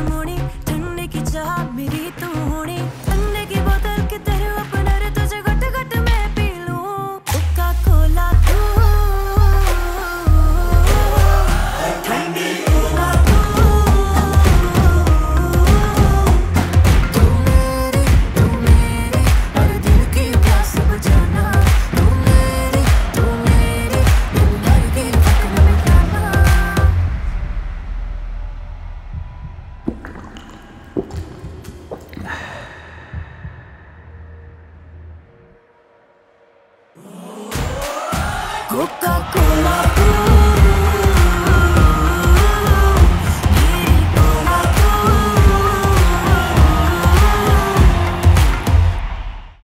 Good morning. Cook